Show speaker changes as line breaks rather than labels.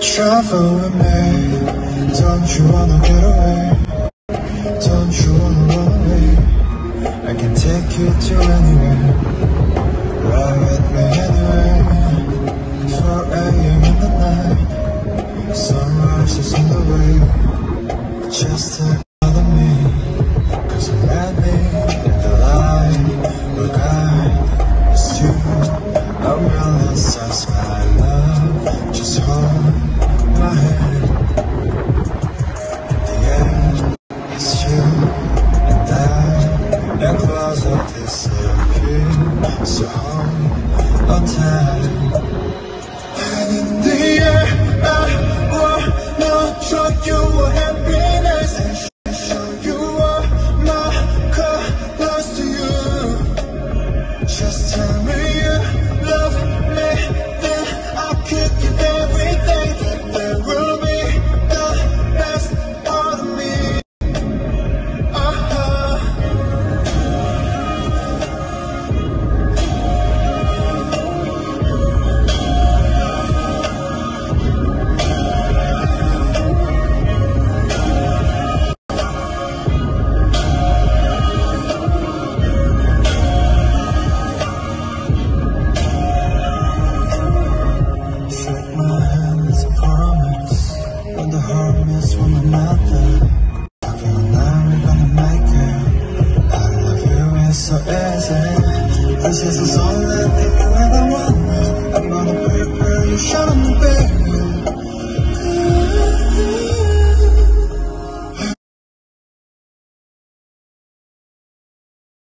Travel with me, don't you wanna get away? Don't you wanna run away? I can take you to anywhere. Ride with me anywhere. 4 a.m. in the night, sunrise is on the way. Just And in the air, I wanna show you happiness show you my to you. Just tell me you love me, then I'll give you so as I, I just a on that never.